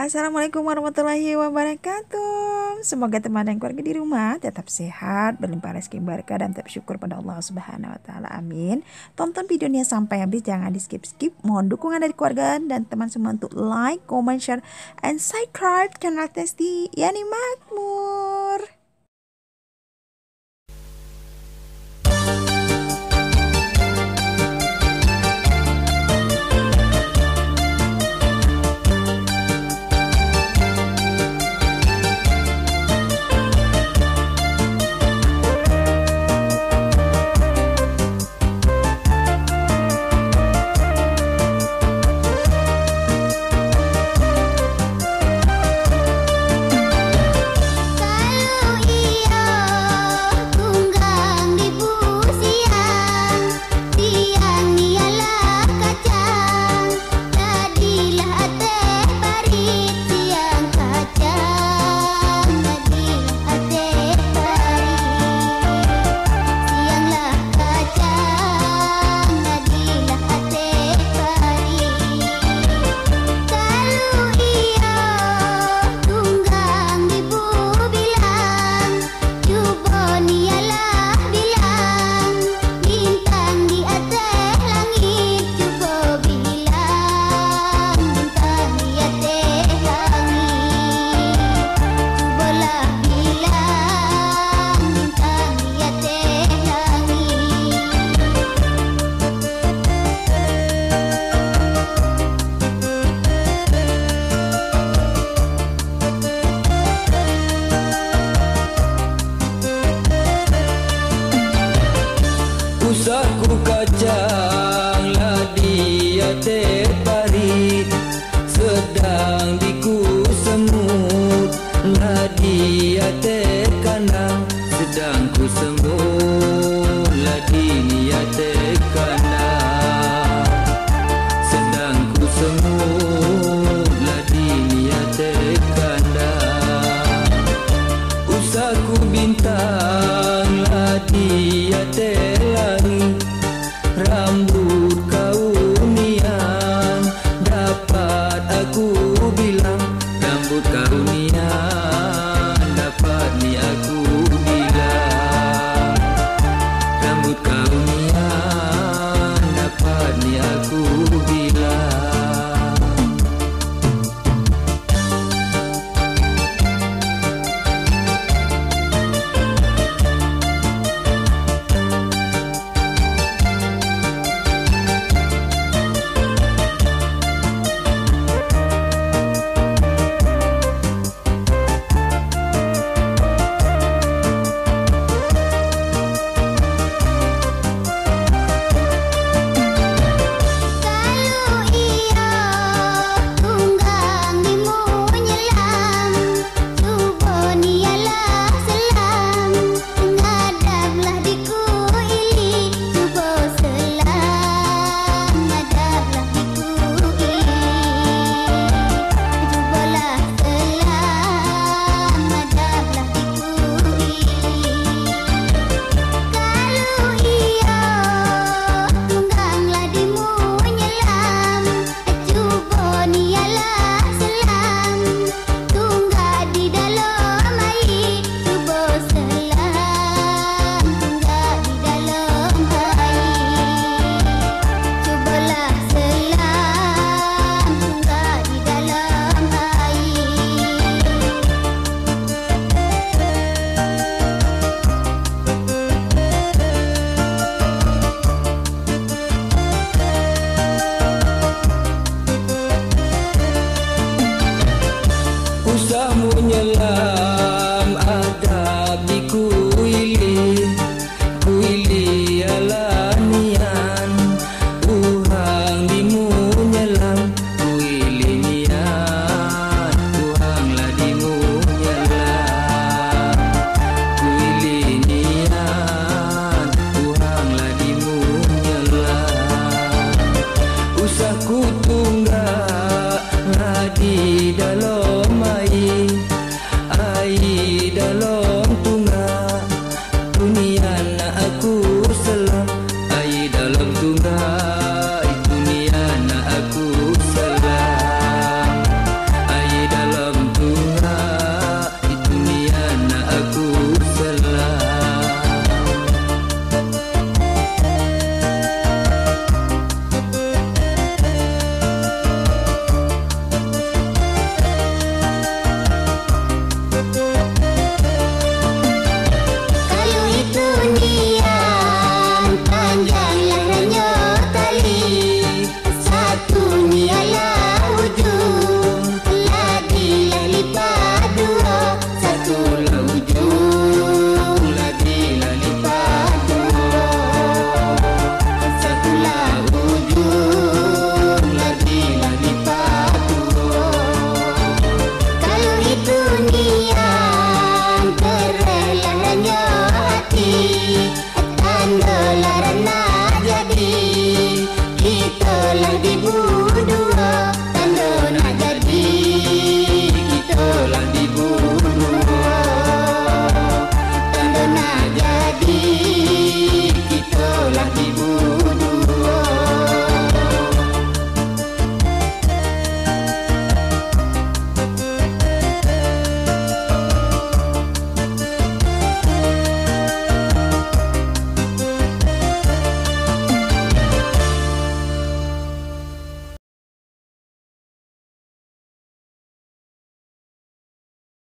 Assalamualaikum warahmatullahi wabarakatuh. Semoga teman dan keluarga di rumah tetap sehat, berlimpah rezeki berkah dan tetap syukur pada Allah Subhanahu wa taala. Amin. Tonton videonya sampai habis, jangan di skip-skip. Mohon dukungan dari keluarga dan teman semua untuk like, comment, share, and subscribe channel Testi Yani buka bunga di dalam air air dalam tunga tunian aku selam air dalam tunga I la dibuja.